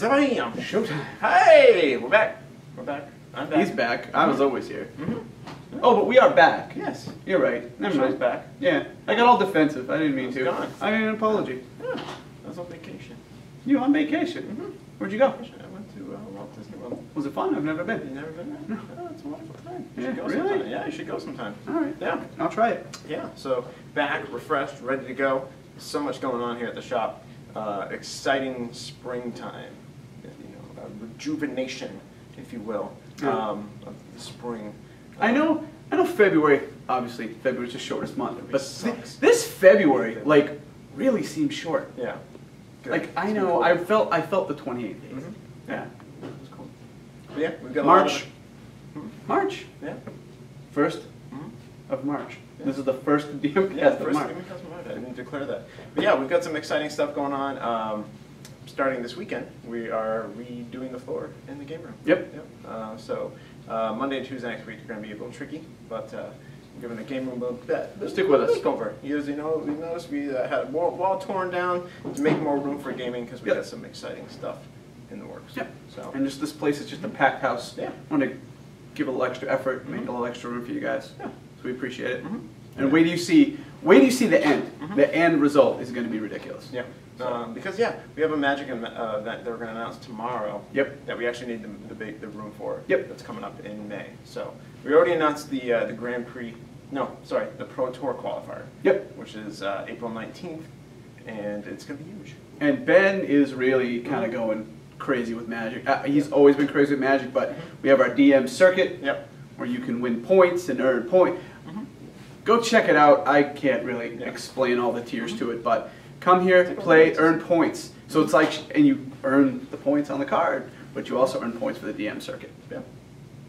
Zam! Showtime. Hey, we're back. We're back. I'm back. He's back. I was always here. Mhm. Oh, but we are back. Yes. You're right. Never Show's mind. back. Yeah, I got all defensive. I didn't mean It's to. gone. I need an apology. Yeah. I was on vacation. You on vacation? Mhm. Where'd you go? I went to uh, Walt Disney World. Was it fun? I've never been. You never been there? Oh, it's a wonderful time. You Yeah, should go really? sometime. Yeah, you should go sometime. All right. Yeah. I'll try it. Yeah, so back, refreshed, ready to go. So much going on here at the shop. Uh, exciting springtime, rejuvenation, if you will, um, of the spring. I know. I know. February. Obviously, February's the shortest month, but thi- this February, like, really seems short. Yeah. Good. Like I know. I felt. I felt the 28 days. Mhm. Yeah. It's cool. But yeah, we've got March. of. March. Yeah. First Mhm. of March. Yeah. This is the first DM Yeah, cast of first March. Gaming Cosmo Live. I didn't declare that. But yeah, we've got some exciting stuff going on. Um, starting this weekend, we are redoing the floor in the game room. Yep. Yep. Uh, so uh, Monday and Tuesday next week are going to be a little tricky, but uh, we're the game room a little bit. Stick with us. Makeover. As you know, we noticed we uh, had a wall, wall torn down to make more room for gaming because we Yep. got some exciting stuff in the works. Yep. So And just this place is just a packed house. Yeah. I Want to give a little extra effort, make Mhm. a little extra room for you guys. Yeah. So we appreciate it. Mhm. And wait do you see, wait do you see the end. Mhm. The end result is going to be ridiculous. yeah. Um, because yeah, we have a magic em- uh, event that we're going to announce tomorrow. Yep. that we actually need the, the, the room for. Yep. That's coming up in May. So we already announced the uh, the Grand Prix. No, sorry, the Pro Tour qualifier, Yep. which is uh, April 19th, and it's gonna be huge. And Ben is really kind of going crazy with Magic. Uh, he's always been crazy with Magic, but we have our DM circuit Yep. where you can win points and earn point. Go check it out. I can't really Yeah. explain all the tiers to mm-hmm. it, but come here, play, earn points. So it's like, and you earn the points on the card, but you also earn points for the DM circuit. Yeah.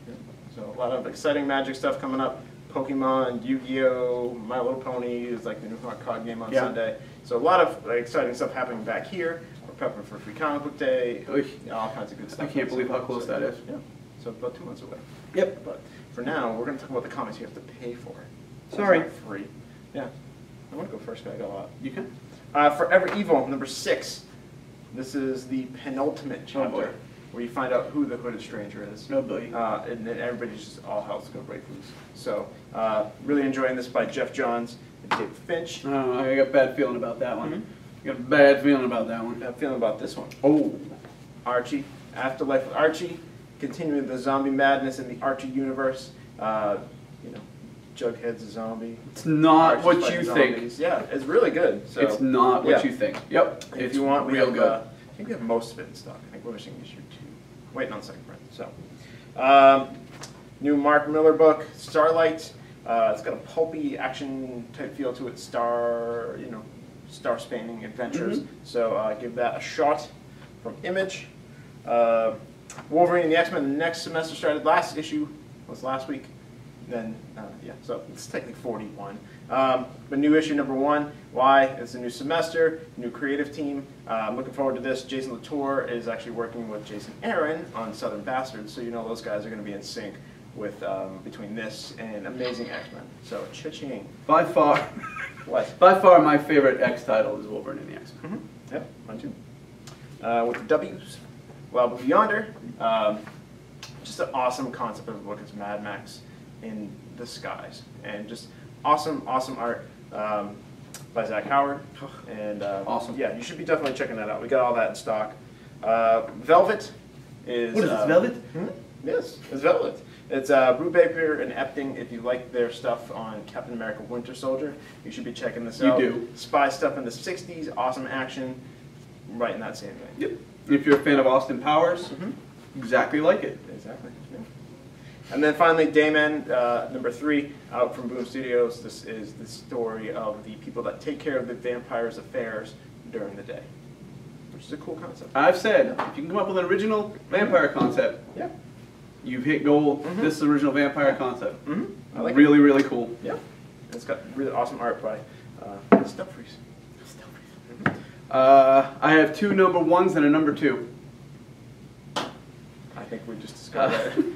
Yeah. So a lot of exciting Magic stuff coming up. Pokemon, Yu-Gi-Oh, My Little Pony is like the new hot card game on Yeah. Sunday. So a lot of like, exciting stuff happening back here. We're prepping for Free Comic Book Day. All kinds of good stuff. I can't believe how close that is. Yeah. So about two months away. Yep. But for now, we're going to talk about the comics you have to pay for. Sorry. free. Yeah. I want to go first, but I got a lot. You can. Uh, Forever Evil, number six. This is the penultimate Oh, chapter where you find out who the Hooded Stranger is. No boy. Uh, and then everybody's just all hell's gonna break loose. So, uh, really enjoying this by Geoff Johns and David Finch. Oh, I got a bad feeling about that one. Mhm. I got a bad feeling about that one. I'm feeling about this one. Oh. Archie, Afterlife with Archie, continuing the zombie madness in the Archie universe. Uh, you know, Jughead's a zombie. It's not Archie's what you think. Yeah, it's really good. So, it's not what yeah. you think. Yep. If it's you want, real have, good. Uh, I think we have most of it in stock. I think we're missing issue two. Waiting on second print. So, um, new Mark Millar book, Starlight. Uh, it's got a pulpy action type feel to it. Star, you know, star spanning adventures. Mhm. So uh, give that a shot from Image. Uh, Wolverine and the X Men. The next semester started. Last issue was last week. Then uh, yeah, so it's technically 41. Um, but new issue number one. Why? It's a new semester, new creative team. Uh, I'm looking forward to this. Jason Latour is actually working with Jason Aaron on Southern Bastards, so you know those guys are going to be in sync with um, between this and Amazing X Men. So cha-ching. By far, What? by far, my favorite X title is Wolverine and the X. Mm-hmm. Yep, mine too. Uh, with the W's, well, Blue Yonder, um, just an awesome concept of a book. It's Mad Max in the skies, and just awesome, awesome art um, by Zach Howard. And uh, Awesome. Yeah, you should be definitely checking that out. We got all that in stock. Uh, Velvet is. What is this, uh, Velvet? hmm? Yes, it's Velvet. It's uh, Brubaker and Epting. If you like their stuff on Captain America Winter Soldier, you should be checking this You out. do. Spy stuff in the 60s, awesome action, right in that same vein. Yep. If you're a fan of Austin Powers, Mhm. exactly like it. Exactly. And then finally, Day Men, uh, number three, out from Boom Studios. This is the story of the people that take care of the vampire's affairs during the day, which is a cool concept. I've said, if you can come up with an original vampire concept, Yeah. you've hit gold. Mhm. This is the original vampire concept. Mm-hmm. I like really, really cool. Yeah. And it's got really awesome art by uh, Stelfreeze. Mhm. Uh, I have two number ones and a number two. I think we just discovered that. I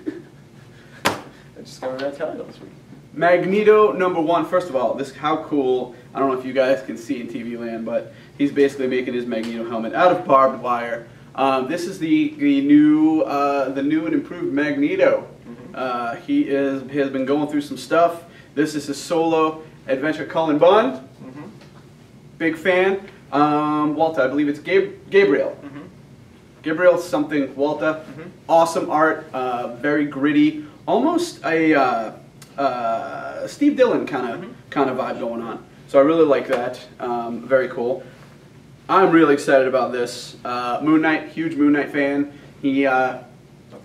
discovered that title this week. Magneto number one. First of all, this how cool. I don't know if you guys can see in TV land, but he's basically making his Magneto helmet out of barbed wire. Um, this is the the new uh, the new and improved Magneto. Uh, he is has been going through some stuff. This is his solo adventure. Cullen Bunn, Mhm. big fan. Um, Walter, I believe it's Gab- Gabriel. Mhm. Gabriel something Walter. Mhm. Awesome art, uh, very gritty, almost a uh, uh, Steve Dillon kind of Mhm. kind of vibe going on. So I really like that. Um, very cool. I'm really excited about this. Uh, Moon Knight, huge Moon Knight fan. He uh,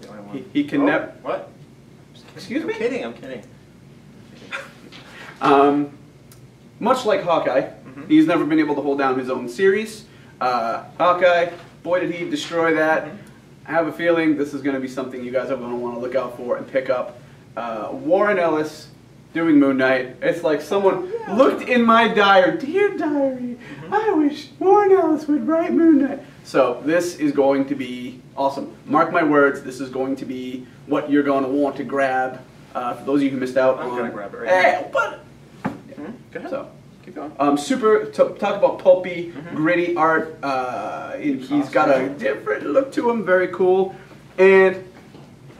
the only one. He- he can Oh, nep- What? Excuse me. I'm me? kidding. I'm kidding. Um, much like Hawkeye, Mhm. he's never been able to hold down his own series. Uh, Hawkeye, boy did he destroy that. Mhm. I have a feeling this is going to be something you guys are going to want to look out for and pick up. Uh, Warren Ellis doing Moon Knight. It's like someone Yeah. looked in my diary, dear diary, I wish Warren Ellis would write Moon Knight. So this is going to be awesome. Mark my words, this is going to be what you're going to want to grab. Uh, for those of you who missed out I'm on, gonna grab it right Eh, but Mhm. Go ahead. so, Keep going. um, super. T- talk about pulpy, Mhm. gritty art. Uh, he's got a different look to him. Very cool. And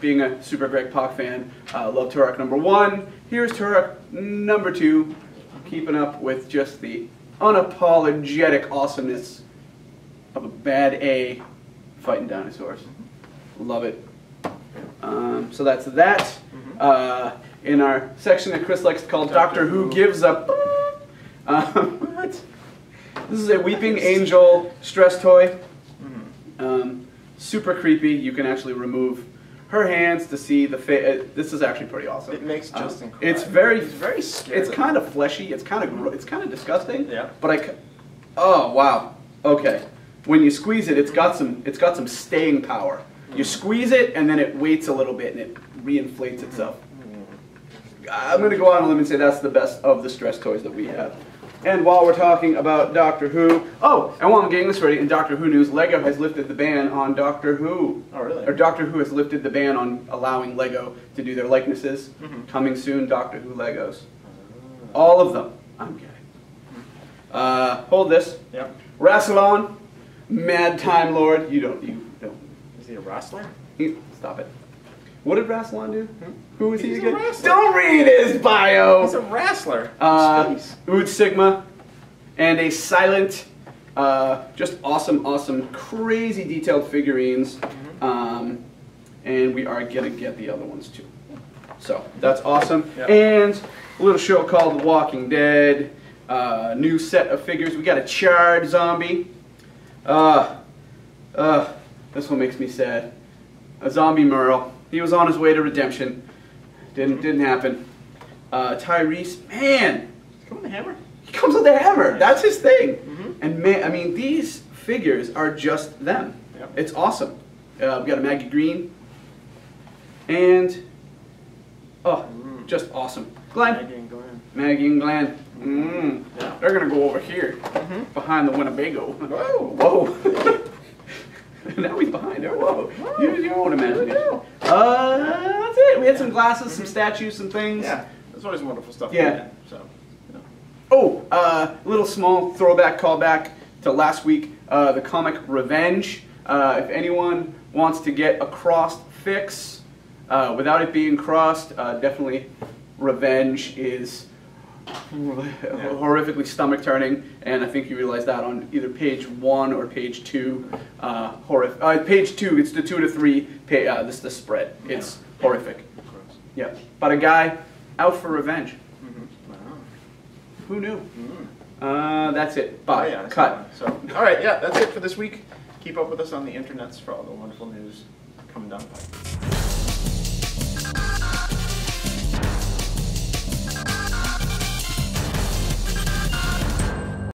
being a super Greg Pak fan, uh, love Turok number one. Here's Turok number two. Keeping up with just the unapologetic awesomeness of a bad A fighting dinosaurs. Love it. Um, so that's that. Mhm. Uh, in our section that Chris likes called Doctor, Doctor Who Who. Gives a. Um, what? This is a Weeping Angel stress toy. Mhm. Um, super creepy. You can actually remove her hands to see the face. This is actually pretty awesome. It makes Um, Justin cry. It's very, very scared. it's kind of fleshy. It's kind of, it's kind of disgusting. Yeah. But I, oh wow. Okay. When you squeeze it, it's got some, it's got some staying power. You squeeze it, and then it waits a little bit, and it reinflates itself. I'm going to go on a limb and say that's the best of the stress toys that we have. And while we're talking about Doctor Who, oh, and while I'm getting this ready, in Doctor Who news, Lego has lifted the ban on Doctor Who. Oh, really? Or Doctor Who has lifted the ban on allowing Lego to do their likenesses. Mhm. Coming soon, Doctor Who Legos. All of them. I'm kidding. Uh, hold this. Yep. Rassilon, Mad Time Lord. You don't. You don't. Is he a wrestler? You, stop it. What did Rassilon do? Hmm? Who was he He's a again? Don't read his bio. He's a wrestler. Uh, Ood Sigma, and a silent, uh, just awesome, awesome, crazy detailed figurines. Mm-hmm. Um, and we are gonna get the other ones too. So that's awesome. Yeah. And a little show called The Walking Dead. Uh, new set of figures. We got a charred zombie. Uh, uh, this one makes me sad. A zombie Merle. He was on his way to redemption. Didn't didn't happen. Uh, Tyreese, man, Come on, the hammer. he comes with a hammer. That's his thing. Mhm. And man, I mean, these figures are just them. Yep. It's awesome. Uh, we got a Maggie Greene, and oh, Mm. just awesome. Glenn, Maggie and Glenn. Maggie and Glenn. Mm. Yeah. They're gonna go over here Mhm. behind the Winnebago. Whoa. Whoa. now he's behind her. Whoa. Use your own imagination. Uh, that's it. We had some glasses, some statues, some things. Yeah. There's always wonderful stuff. Yeah. So. you know. Oh, uh, little small throwback callback to last week, uh, the comic Revenge. Uh, if anyone wants to get a crossed fix uh, without it being crossed, uh, definitely Revenge is horrifically stomach turning, and I think you realize that on either page one or page two. Uh, horrific. Uh, page two, it's the two to three. Pa- uh, this is the spread. It's horrific. Yeah, but a guy out for revenge. Mhm. Wow. Who knew? Mm. Uh, that's it. Oh, Bye. yeah, Cut. So, all right, yeah, that's it for this week. Keep up with us on the internets for all the wonderful news coming down the pipe.